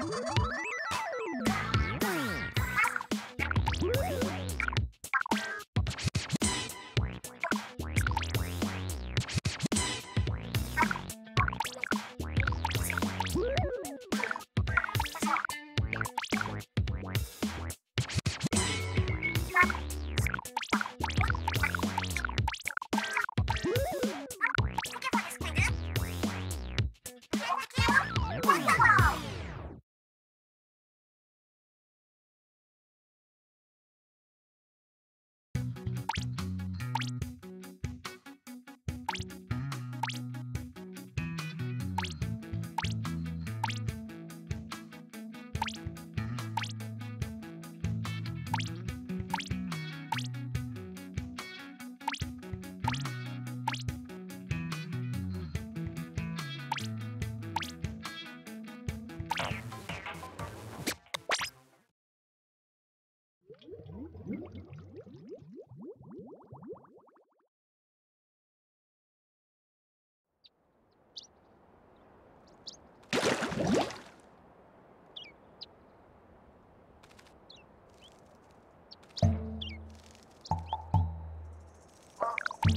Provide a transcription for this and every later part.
you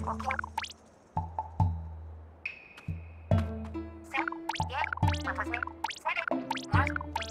Seven, eight, seven, one.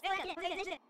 Подожди, подожди, подожди, подожди.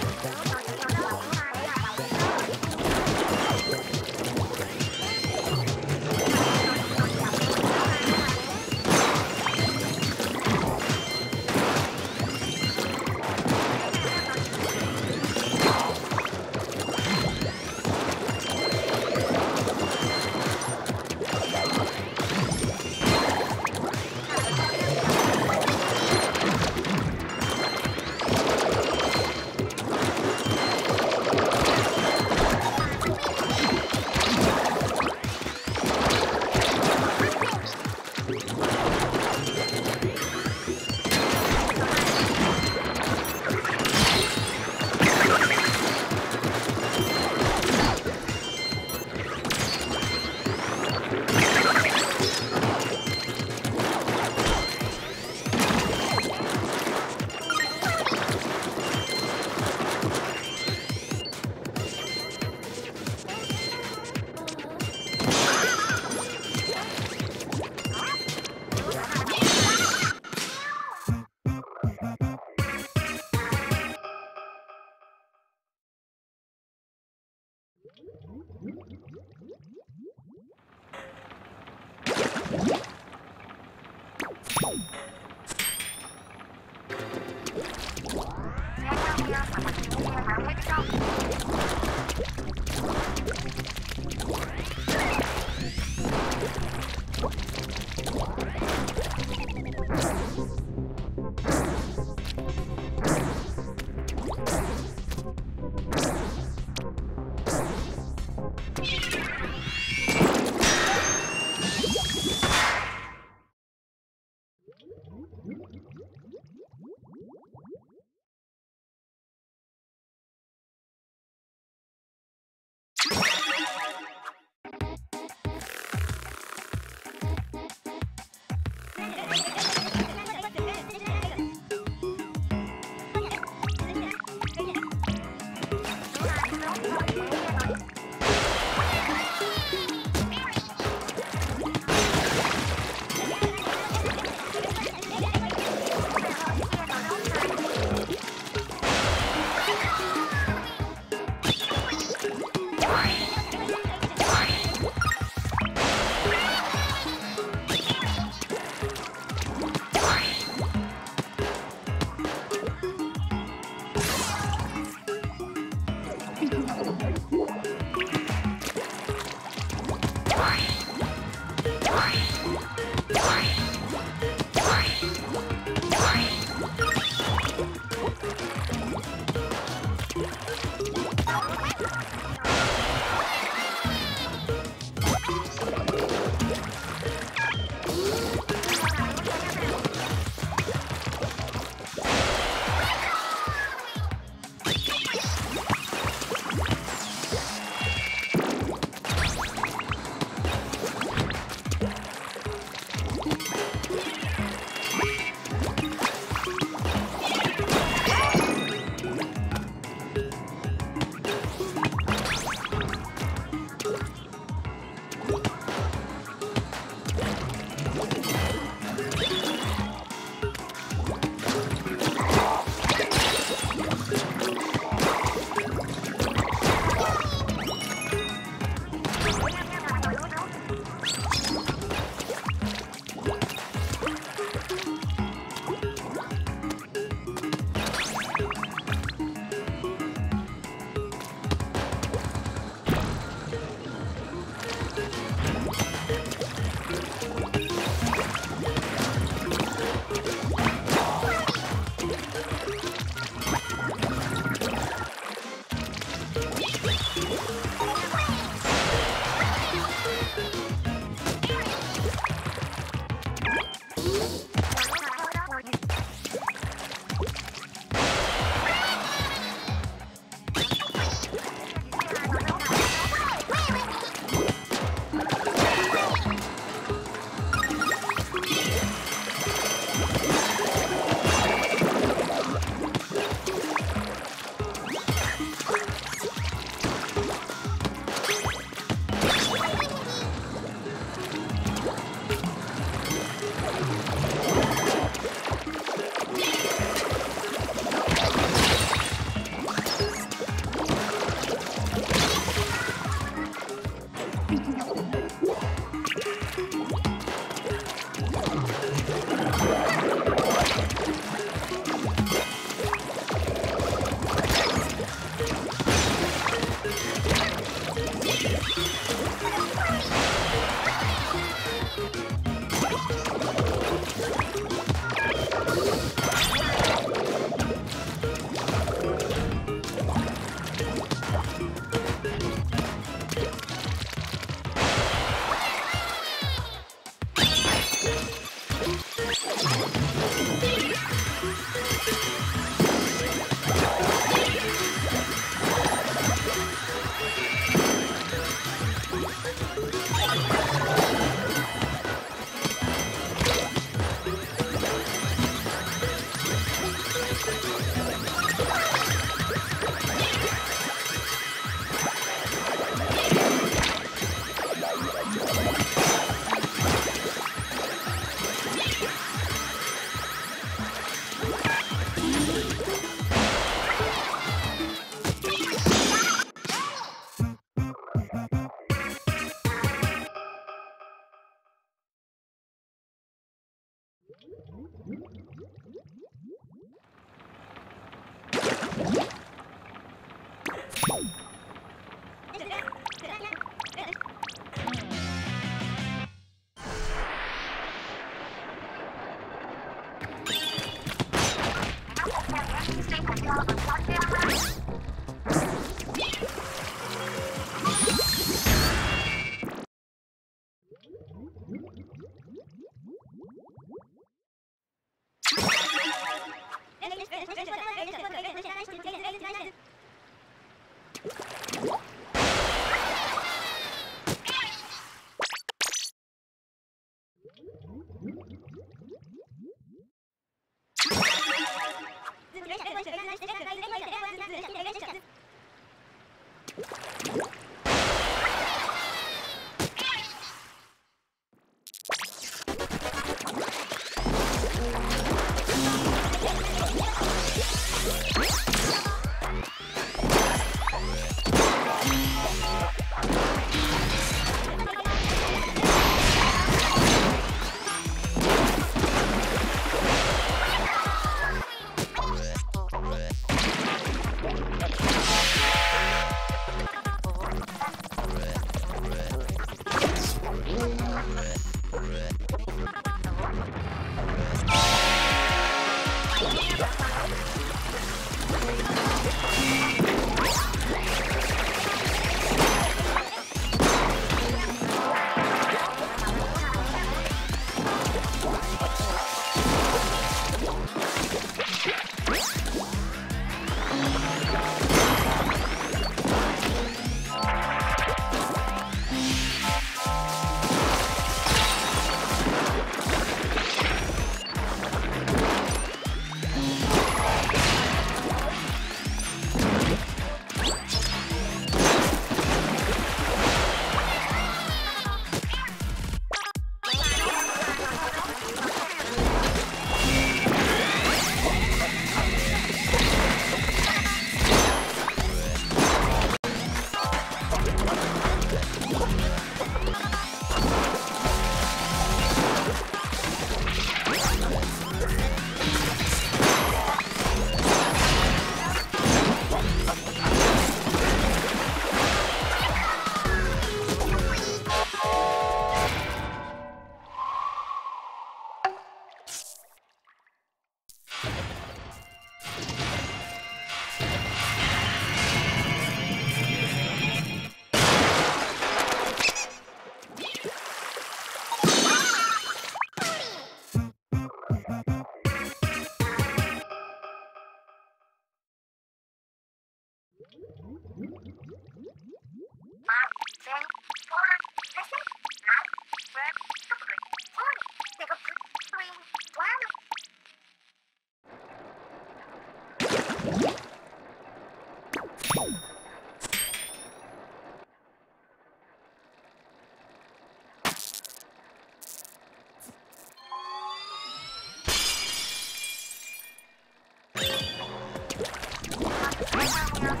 Thank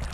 you.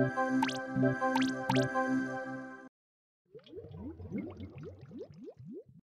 Música